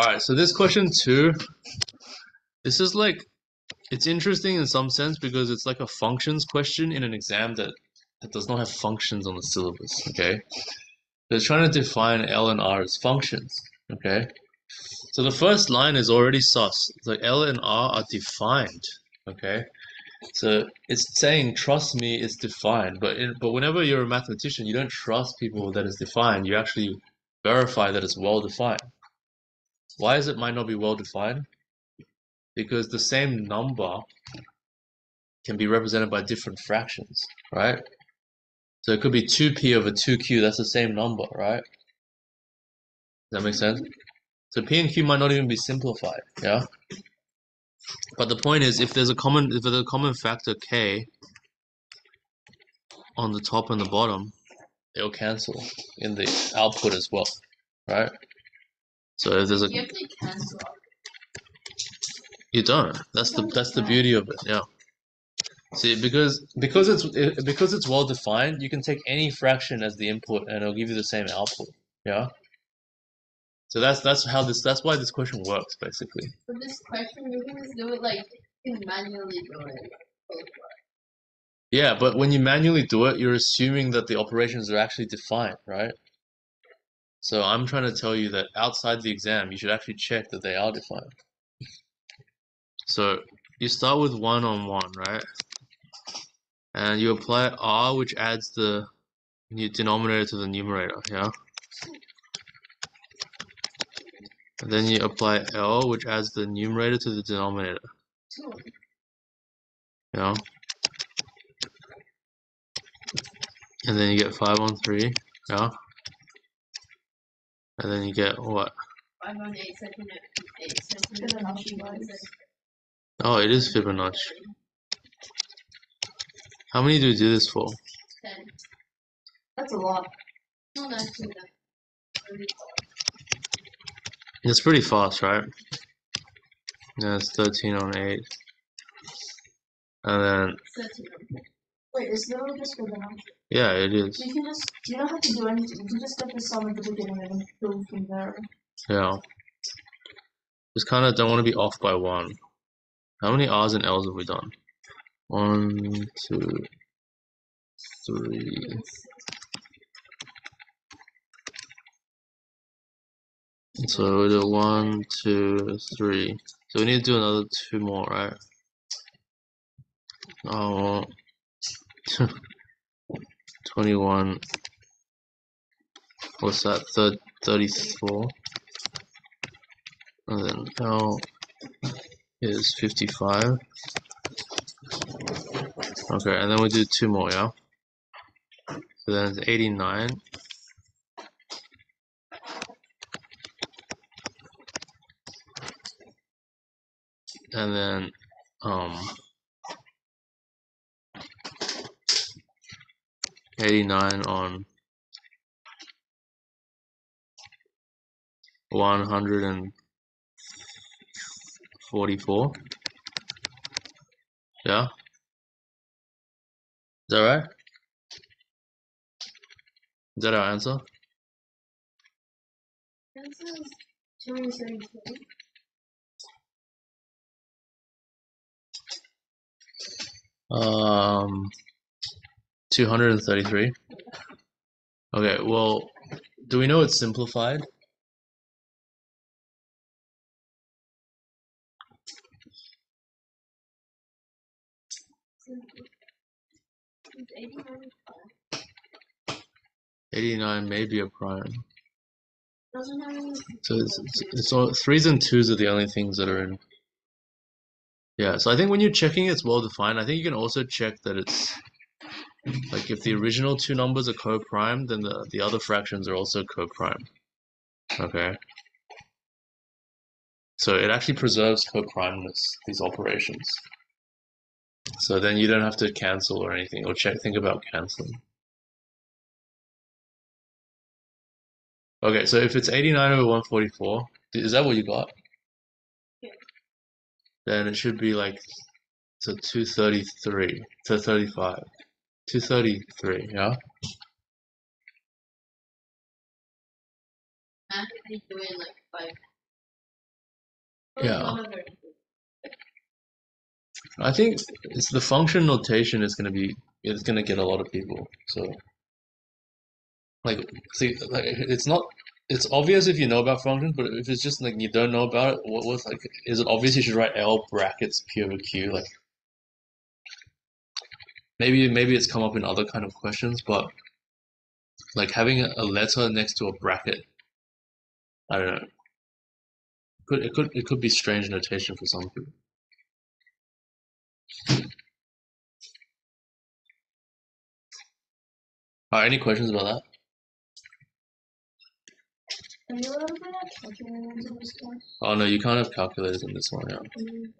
Alright, so this question two, this is like, it's interesting in some sense because it's like a functions question in an exam that, that does not have functions on the syllabus, okay? They're trying to define L and R as functions, okay? So the first line is already sus. It's like L and R are defined, okay? So it's saying trust me it's defined, but in, but whenever you're a mathematician, you don't trust people that it's defined. You actually verify that it's well defined. Why is it might not be well defined? Because the same number can be represented by different fractions, right? So it could be 2p over 2q, that's the same number, right? Does that make sense? So p and q might not even be simplified, yeah? But the point is, if there's a common, if there's a common factor k on the top and the bottom, it'll cancel in the output as well, right? So if there's a, You have to cancel. you don't. That's the that's the beauty of it. Yeah. See, because because it's it, because it's well defined, you can take any fraction as the input, and it'll give you the same output. Yeah. So that's that's how this that's why this question works basically. For this question, you can just do it like you can manually do it. Yeah, but when you manually do it, you're assuming that the operations are actually defined, right? So I'm trying to tell you that outside the exam, you should actually check that they are defined. So you start with one on one, right? And you apply R, which adds the denominator to the numerator, yeah? And then you apply L, which adds the numerator to the denominator, yeah? And then you get 5 on 3, yeah? And then you get what? Five on eight centimeter, eight centimeter. Oh, it is Fibonacci. How many do we do this for? Ten. That's a lot. No, two. It's pretty fast, right? Yeah, it's 13 on 8. And then. Wait, is there just for them? yeah, it is. You can just, you don't have to do anything. You can just get the sum at the beginning and then go from there. Yeah. Just kind of don't want to be off by one. How many R's and L's have we done? One, two, three. So we do one, two, three. So we need to do another two more, right? Oh, 21. What's that? Third, 34. And then L is 55. Okay, and then we do two more, yeah? So then it's 89. And then, um, 89 on 144. Yeah? Is that right? Is that our answer? Hundred. Um, 233. Okay, well, do we know it's simplified? Eighty-nine. 89 may be a prime. So it's, it's, it's all, threes and twos are the only things that are in. Yeah, so I think when you're checking it's well defined, I think you can also check that it's like if the original two numbers are co-prime, then the, the other fractions are also co-prime. Okay. So it actually preserves co-primeness, these operations. So then you don't have to cancel or anything, or check think about canceling. Okay, so if it's 89 over 144, is that what you got? Yeah. Then it should be like so 233 to 35. 233, yeah? Math, they do it in like five Those Yeah. are very good. I think it's the function notation is gonna be it's gonna get a lot of people. So like see like it's not it's obvious if you know about functions, but if it's just like you don't know about it, what was like is it obvious you should write L brackets P over Q? Like maybe maybe it's come up in other kind of questions, but like having a, letter next to a bracket, I don't know. Could it could it could be strange notation for some people. Alright, any questions about that? Are you allowed to do that? Okay, this one. Oh no, you can't have calculators in this one, yeah. Mm.